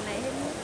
này hết nước